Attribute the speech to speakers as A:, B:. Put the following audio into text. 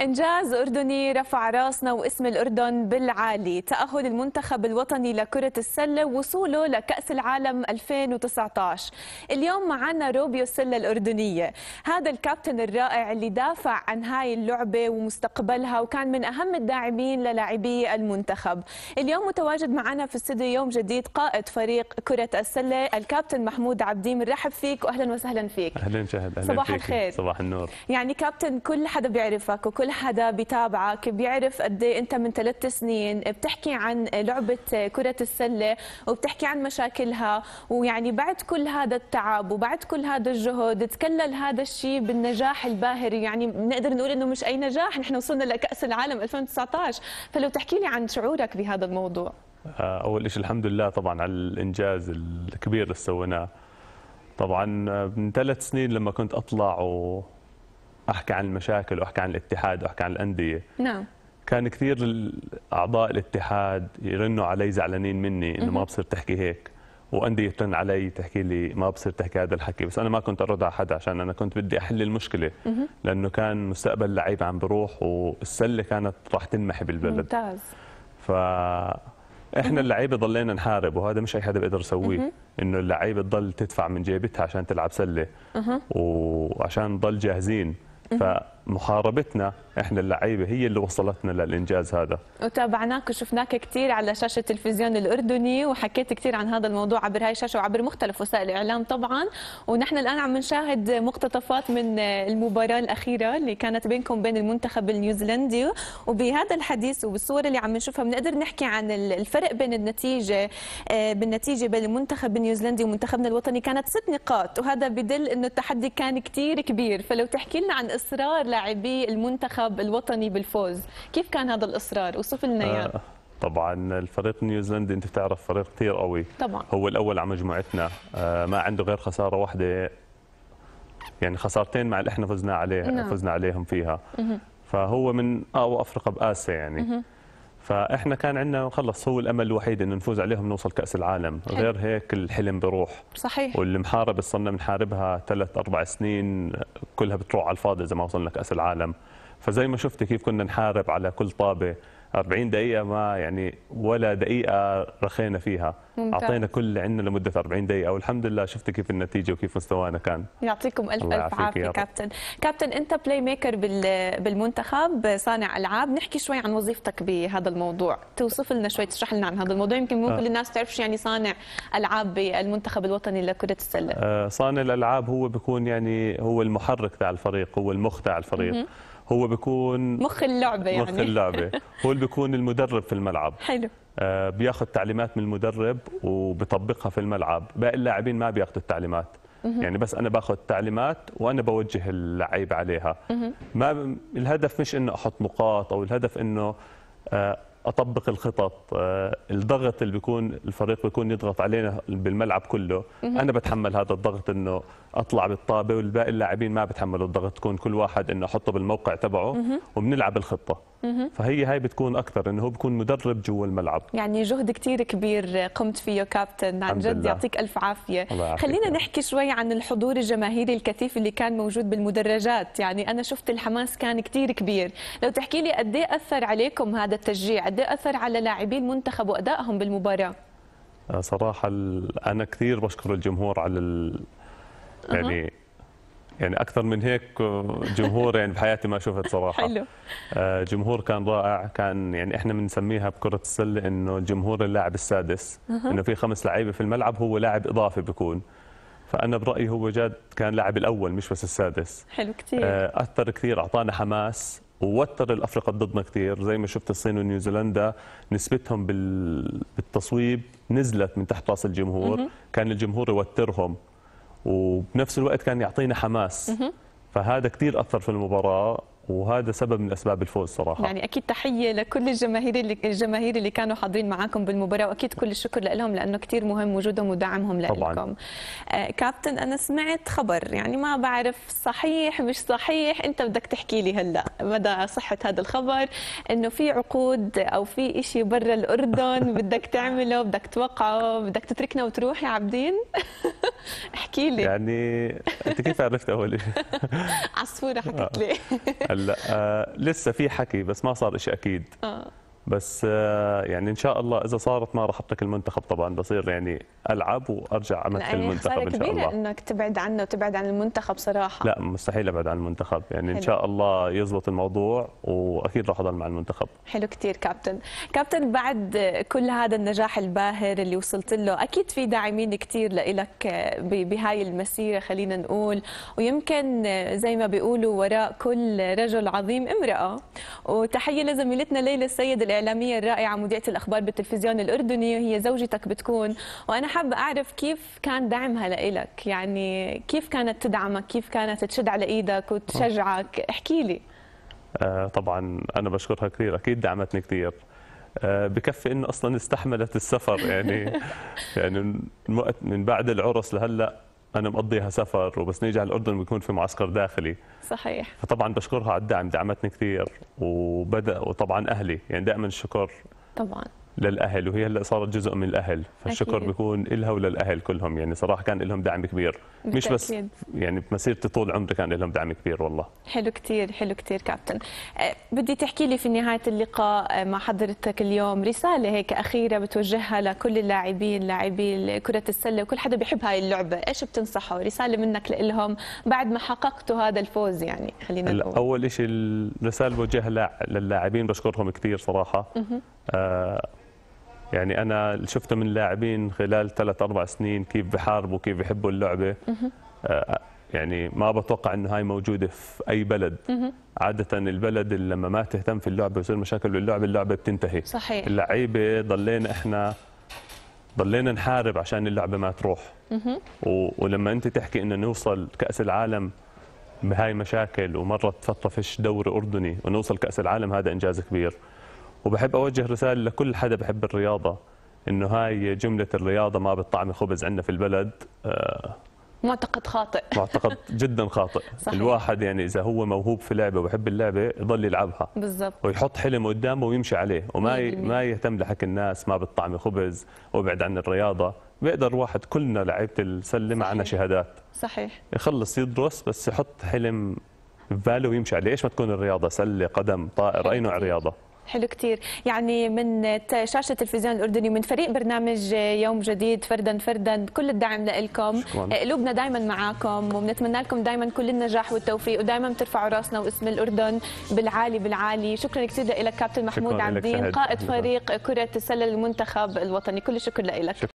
A: إنجاز أردني رفع راسنا واسم الأردن بالعالي. تأهل المنتخب الوطني لكرة السلة ووصوله لكأس العالم 2019 اليوم معنا روبيو السلة الأردنية. هذا الكابتن الرائع اللي دافع عن هاي اللعبة ومستقبلها وكان من أهم الداعمين للاعبي المنتخب. اليوم متواجد معنا في استوديو يوم جديد قائد فريق كرة السلة الكابتن محمود عبدين بنرحب فيك وأهلا وسهلا فيك.
B: أهلا شهد أهلا
A: صباح
B: فيكي.
A: الخير.
B: صباح النور.
A: يعني كابتن كل حدا بيعرفك وكل حدا بيتابعك بيعرف قد إيه أنت من ثلاث سنين بتحكي عن لعبة كرة السلة وبتحكي عن مشاكلها ويعني بعد كل هذا التعب وبعد كل هذا الجهد تكلل هذا الشيء بالنجاح الباهر. يعني بنقدر نقول إنه مش أي نجاح نحن وصلنا لكأس العالم 2019 فلو تحكي لي عن شعورك بهذا الموضوع.
B: آه، أول شيء الحمد لله طبعا على الإنجاز الكبير اللي سويناه. طبعا آه، من ثلاث سنين لما كنت أطلع واحكي عن المشاكل وأحكي عن الاتحاد وأحكي عن الأندية.
A: نعم.
B: كان كثير اعضاء الاتحاد يرنوا علي زعلانين مني إنه ما بصير تحكي هيك وأندية ترن علي تحكي لي ما بصير تحكي هذا الحكي. بس أنا ما كنت أرد على حدا عشان أنا كنت بدي أحل المشكلة. لأنه كان مستقبل لعيبه عم بروح والسلة كانت راح تنمحي بالبلد.
A: ممتاز.
B: ف إحنا اللعيبة ضلينا نحارب وهذا مش أي حدا بيقدر يسويه. إنه اللعيبة تضل تدفع من جيبتها عشان تلعب سلة. وعشان نضل جاهزين. 嗯。فمحاربتنا إحنا اللعيبة هي اللي وصلتنا للإنجاز هذا.
A: وتابعناك وشفناك كثير على شاشة التلفزيون الأردني وحكيت كثير عن هذا الموضوع عبر هاي الشاشة وعبر مختلف وسائل الإعلام طبعا. ونحن الآن عم نشاهد مقتطفات من المباراة الأخيرة اللي كانت بينكم بين المنتخب النيوزيلندي. وبهذا الحديث وبالصور اللي عم نشوفها بنقدر نحكي عن الفرق بين النتيجة آه، بالنتيجة بين المنتخب النيوزيلندي ومنتخبنا الوطني. كانت ست نقاط وهذا بدل أنه التحدي كان كثير كبير. فلو تحكي لنا عن إصرار لاعبي المنتخب الوطني بالفوز. كيف كان هذا الإصرار وصف لنا إياه؟
B: آه، طبعا الفريق النيوزيلندي أنت بتعرف فريق كثير قوي.
A: طبعا.
B: هو الأول على مجموعتنا. آه، ما عنده غير خسارة واحدة يعني خسارتين مع اللي إحنا فزنا عليه
A: نعم.
B: فزنا عليهم فيها. فهو من أقوى أفريقيا بآسيا يعني. فإحنا كان عندنا خلص هو الأمل الوحيد إنه نفوز عليهم نوصل كأس العالم.
A: حلو.
B: غير هيك الحلم بروح
A: صحيح.
B: والمحاربه صرنا بنحاربها ثلاث أربع سنين كلها بتروح على الفاضي إذا ما وصلنا كأس العالم. فزي ما شفتي كيف كنا نحارب على كل طابة 40 دقيقة ما يعني ولا دقيقة رخينا فيها.
A: ممتاز.
B: أعطينا كل اللي عندنا لمدة 40 دقيقة والحمد لله شفت كيف النتيجة وكيف مستوانا كان.
A: يعطيكم عافيه
B: يا رب.
A: كابتن. كابتن أنت playmaker بال- بالمنتخب صانع ألعاب. نحكي شوي عن وظيفتك بهذا الموضوع. توصف لنا شوي تشرح لنا عن هذا الموضوع. يمكن مو
B: آه.
A: كل الناس تعرف شو يعني صانع ألعاب بالمنتخب الوطني لكره السلة.
B: آه، صانع الألعاب هو بيكون يعني هو المحرك تاع الفريق هو المخ تاع الفريق. هو بيكون
A: مخ اللعبة يعني.
B: مخ اللعبة. هو اللي بيكون المدرب في الملعب.
A: حلو.
B: آه، بياخذ تعليمات من المدرب وبطبقها في الملعب. باقي اللاعبين ما بياخذوا التعليمات. يعني بس أنا باخذ تعليمات وأنا بوجه اللعيبة عليها. ما الهدف مش إنه أحط نقاط أو الهدف إنه آه، أطبق الخطط آه، الضغط اللي بيكون الفريق بيكون يضغط علينا بالملعب كله. أنا بتحمل هذا الضغط إنه أطلع بالطابة والباقي اللاعبين ما بتحملوا الضغط تكون كل واحد إنه أحطه بالموقع تبعه وبنلعب الخطة. فهي هاي بتكون أكثر إنه هو بيكون مدرب جوا الملعب.
A: يعني جهد كتير كبير قمت فيه كابتن عن جد. يعطيك
B: الله يعافيك
A: خلينا. نحكي شوي عن الحضور الجماهيري الكثيف اللي كان موجود بالمدرجات. يعني أنا شفت الحماس كان كتير كبير. لو تحكي لي قد إيه أثر عليكم هذا التشجيع؟ قد إيه أثر على لاعبي المنتخب وأدائهم بالمباراة؟
B: آه، صراحة ال- أنا كثير بشكر الجمهور على ال... يعني يعني أكثر من هيك آه، جمهور يعني بحياتي ما شفت صراحة.
A: حلو.
B: آه، جمهور كان رائع. كان يعني إحنا بنسميها بكرة السلة إنه الجمهور اللاعب السادس. إنه في خمس لعيبة في الملعب هو لاعب إضافي بيكون فأنا برأيي هو جاد كان لاعب الأول مش بس السادس.
A: حلو كتير.
B: آه، أثر كثير أعطانا حماس ووتر الافرقه ضدنا كثير زي ما شفت الصين ونيوزيلندا نسبتهم بال- بالتصويب نزلت من تحت رأس الجمهور. كان الجمهور يوترهم. وبنفس الوقت كان يعطينا حماس. فهذا كثير أثر في المباراة وهذا سبب من أسباب الفوز صراحة.
A: يعني أكيد تحية لكل الجماهير اللي الجماهير اللي كانوا حاضرين معاكم بالمباراة وأكيد كل الشكر لهم لأنه كثير مهم وجودهم ودعمهم
B: طبعاً.
A: لكم. آه كابتن أنا سمعت خبر يعني ما بعرف صحيح مش صحيح أنت بدك تحكي لي هلأ مدى صحة هذا الخبر إنه في عقود أو في إشي برا الأردن بدك تعمله بدك توقعه بدك تتركنا وتروح يا عبدين احكي لي.
B: يعني انت كيف عرفت أول شيء
A: عصفورة حكت لي.
B: هلا آه لسه في حكي بس ما صار شيء أكيد.
A: آه.
B: بس آه يعني إن شاء الله إذا صارت ما راح اترك المنتخب طبعا بصير يعني ألعب وأرجع أمثل
A: يعني
B: المنتخب إن شاء الله.
A: إنك تبعد عنه وتبعد عن المنتخب صراحة.
B: لا مستحيل أبعد عن المنتخب. يعني إن
A: حلو.
B: شاء الله يزبط الموضوع وأكيد راح أضل مع المنتخب.
A: حلو كتير كابتن. كابتن بعد كل هذا النجاح الباهر اللي وصلت له أكيد في داعمين كتير لإلك ب- بهاي المسيرة خلينا نقول. ويمكن زي ما بيقولوا وراء كل رجل عظيم امرأة. وتحية لزميلتنا ليلى السيد الإعلامية الرائعة مذيعة الأخبار بالتلفزيون الأردني وهي زوجتك بتكون. وأنا حابة أعرف كيف كان دعمها لإلك؟ يعني كيف كانت تدعمك؟ كيف كانت تشد على إيدك وتشجعك؟ احكي لي.
B: آه طبعا أنا بشكرها كثير. أكيد دعمتني كثير. آه بكفي إنه أصلا استحملت السفر. يعني يعني من بعد العرس لهلأ أنا مقضيها سفر وبس نيجي على الأردن بيكون في معسكر داخلي.
A: صحيح.
B: فطبعا بشكرها على الدعم دعمتني كثير وبدأ وطبعا أهلي يعني دائما الشكر.
A: طبعا.
B: للأهل وهي هلأ صارت جزء من الأهل فالشكر
A: أكيد.
B: بيكون لها وللأهل كلهم يعني صراحة كان لهم دعم كبير. مش بس
A: بالتأكيد.
B: يعني بمسيرتي طول عمري كان لهم دعم كبير والله.
A: حلو كتير حلو كتير كابتن. أه، بدي تحكي لي في نهاية اللقاء أه، مع حضرتك اليوم رسالة هيك أخيرة بتوجهها لكل اللاعبين لاعبي كرة السلة وكل حدا بيحب هاي اللعبة. إيش بتنصحه؟ رسالة منك لهم بعد ما حققتوا هذا الفوز يعني خلينا نقول.
B: أول شيء الرسالة بوجهها لا- للاعبين بشكرهم كثير صراحة. يعني أنا اللي شفته من اللاعبين خلال ثلاث أربع سنين كيف بحاربوا كيف بيحبوا اللعبة. آه يعني ما بتوقع إنه هاي موجودة في أي بلد. عادة البلد اللي لما ما تهتم في اللعبة ويصير مشاكل باللعبة اللعبة بتنتهي.
A: صحيح.
B: اللعيبة ضلينا إحنا ضلينا نحارب عشان اللعبة ما تروح. و... ولما أنت تحكي إنه نوصل كأس العالم بهاي مشاكل ومرت فتره فيش دوري أردني ونوصل كأس العالم هذا إنجاز كبير. وبحب أوجه رسالة لكل حدا بحب الرياضة إنه هاي جملة الرياضة ما بالطعم خبز عندنا في البلد آه،
A: معتقد خاطئ.
B: معتقد جدا خاطئ.
A: صحيح.
B: الواحد يعني إذا هو موهوب في لعبة وبحب اللعبة يضل يلعبها.
A: بالضبط.
B: ويحط حلم قدامه ويمشي عليه وما ي...
A: 100%.
B: ما يهتم لحكي الناس ما بالطعم خبز وابعد عن الرياضة. بيقدر واحد كلنا لعيبة السلة معنا. شهادات.
A: صحيح.
B: يخلص يدرس بس يحط حلم في باله ويمشي عليه. إيش ما تكون الرياضة؟ سلة قدم طائر أي نوع. رياضة.
A: حلو كتير. يعني من شاشة التلفزيون الأردني من فريق برنامج يوم جديد فردا فردا كل الدعم لكم
B: شكراً.
A: قلوبنا دائما معاكم وبنتمنى لكم دائما كل النجاح والتوفيق ودائما بترفعوا راسنا واسم الأردن بالعالي بالعالي. شكرا كثير لك كابتن محمود عبدين. قائد فريق كرة السلة المنتخب الوطني. كل الشكر لك.